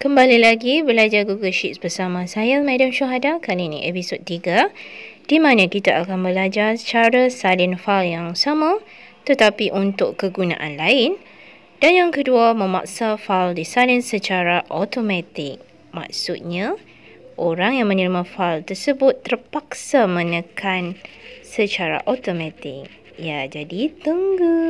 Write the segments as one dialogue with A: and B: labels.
A: Kembali lagi belajar Google Sheets bersama saya, Madam Syuhada. Kali ini episod 3 di mana kita akan belajar cara salin file yang sama tetapi untuk kegunaan lain. Dan yang kedua, memaksa file disalin secara automatik. Maksudnya, orang yang menerima file tersebut terpaksa menekan secara automatik. Ya, jadi tunggu.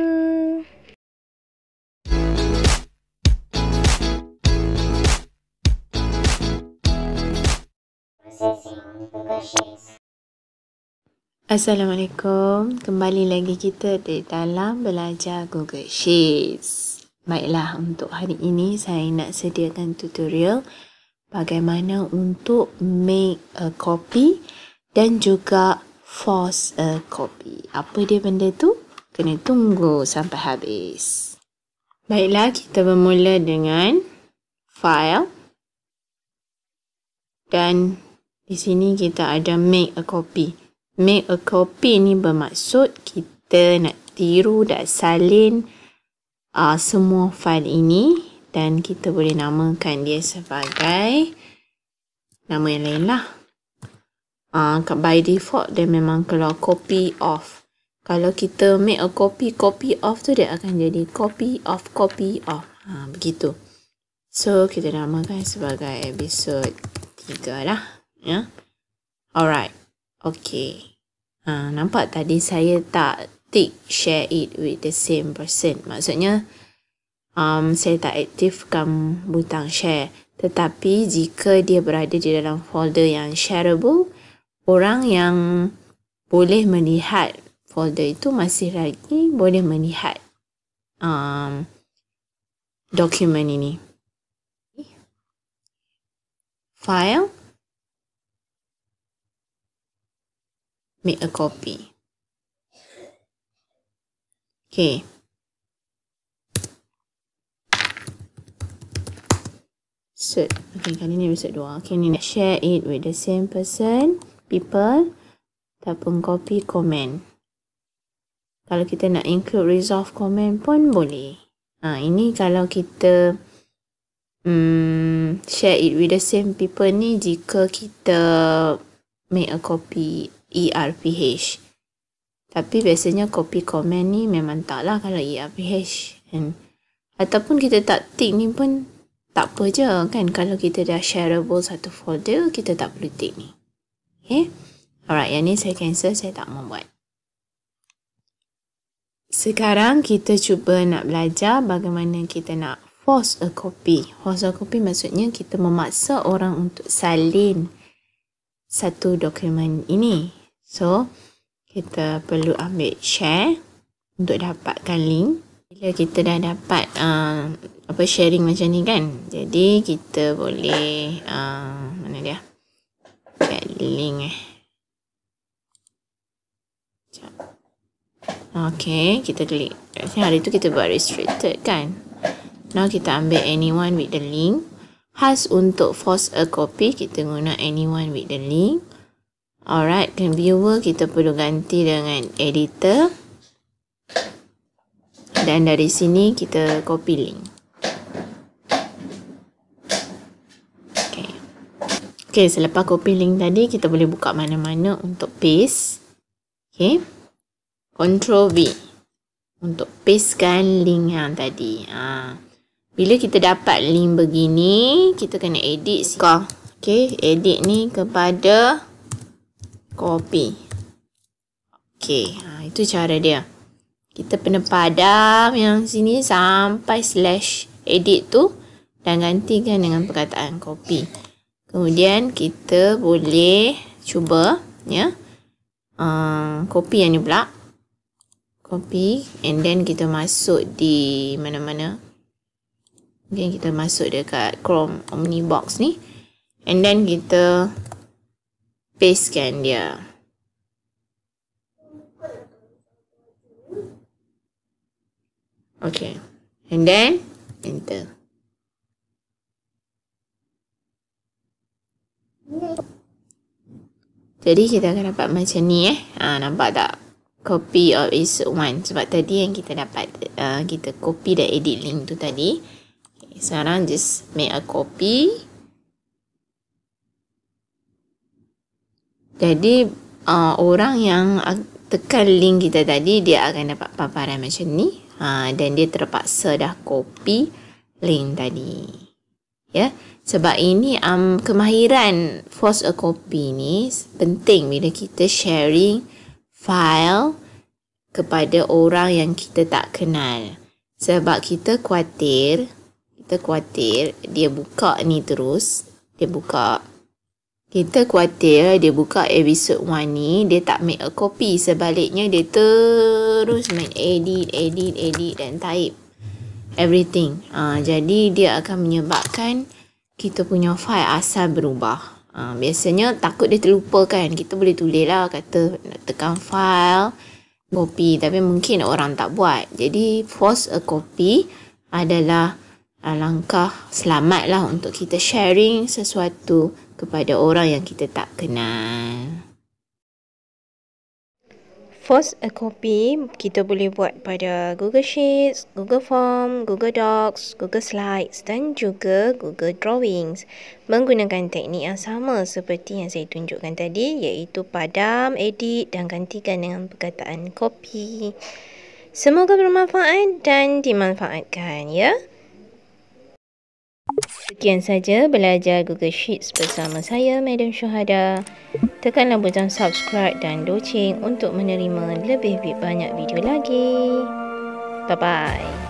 B: Assalamualaikum. Kembali lagi kita di dalam belajar Google Sheets. Baiklah, untuk hari ini saya nak sediakan tutorial bagaimana untuk make a copy dan juga force a copy. Apa dia benda tu? Kena tunggu sampai habis. Baiklah, kita bermula dengan file dan di sini kita ada make a copy. Make a copy ni bermaksud kita nak tiru dan salin uh, semua file ini dan kita boleh namakan dia sebagai nama yang lain lah. Uh, by default dia memang keluar copy of. Kalau kita make a copy, copy of tu dia akan jadi copy of, copy of. Ha, begitu. So, kita namakan sebagai episode 3 lah. Ya. Alright. Okay. Ha, nampak tadi saya tak tick share it with the same person. Maksudnya um, saya tak aktifkan butang share. Tetapi jika dia berada di dalam folder yang shareable, orang yang boleh melihat folder itu masih lagi boleh melihat um, dokumen ini. File. Make a copy. Okay. Set. Okay, kali ni episode 2. Okay, ni nak share it with the same person, people, ataupun copy comment. Kalau kita nak include resolve comment pun boleh. Ha, ini kalau kita um, share it with the same people ni jika kita make a copy ERPH. Tapi biasanya copy comment ni memang tak lah kalau ERPH. Kan? Ataupun kita tak tick ni pun tak apa je kan. Kalau kita dah shareable satu folder, kita tak perlu tick ni. Okay. Alright, yang ni saya cancel, saya tak mau buat. Sekarang kita cuba nak belajar bagaimana kita nak force a copy. Force a copy maksudnya kita memaksa orang untuk salin satu dokumen ini. So, kita perlu ambil share untuk dapatkan link. Bila kita dah dapat uh, apa sharing macam ni kan. Jadi, kita boleh uh, mana dia? Get link eh. Okay, kita klik. Hari tu kita buat restricted kan. Now kita ambil anyone with the link. Khas untuk force a copy, kita guna anyone with the link. Alright, dan viewer kita perlu ganti dengan editor. Dan dari sini kita copy link. Okay. Okay, selepas copy link tadi, kita boleh buka mana-mana untuk paste. Okay. Control V. Untuk pastekan link yang tadi. Ha. Bila kita dapat link begini, kita kena edit. Okay, edit ni kepada copy. Okey, ha, itu cara dia. Kita kena padam yang sini sampai slash edit tu dan gantikan dengan perkataan copy. Kemudian kita boleh cuba ya. Uh, copy yang ni pula. Copy and then kita masuk di mana-mana. Mungkin kita masuk dekat Chrome Omnibox ni. And then kita pastekan dia. Okay. And then, enter. Jadi kita akan dapat macam ni eh. Ha, nampak tak? Copy of is one. Sebab tadi yang kita dapat, uh, kita copy dan edit link tu tadi. Okay, Sekarang just make a copy. Jadi uh, orang yang tekan link kita tadi dia akan dapat paparan macam ni. Ha, dan dia terpaksa dah copy link tadi. Ya. Sebab ini um, kemahiran force a copy ni penting bila kita sharing file kepada orang yang kita tak kenal. Sebab kita khawatir, kita khawatir dia buka ni terus, dia buka. Kita khawatir dia buka episode 1 ni, dia tak make a copy. Sebaliknya dia terus main edit, edit, edit dan type everything. Ha, jadi dia akan menyebabkan kita punya file asal berubah. Ha, biasanya takut dia terlupa kan. Kita boleh tulis lah kata tekan file, copy. Tapi mungkin orang tak buat. Jadi force a copy adalah uh, langkah selamat lah untuk kita sharing sesuatu kepada orang yang kita tak kenal.
A: Force a copy kita boleh buat pada Google Sheets, Google Form, Google Docs, Google Slides dan juga Google Drawings menggunakan teknik yang sama seperti yang saya tunjukkan tadi iaitu padam, edit dan gantikan dengan perkataan copy. Semoga bermanfaat dan dimanfaatkan ya. Sekian saja belajar Google Sheets bersama saya, Madam Syuhada. Tekanlah butang subscribe dan loceng untuk menerima lebih banyak video lagi. Bye-bye.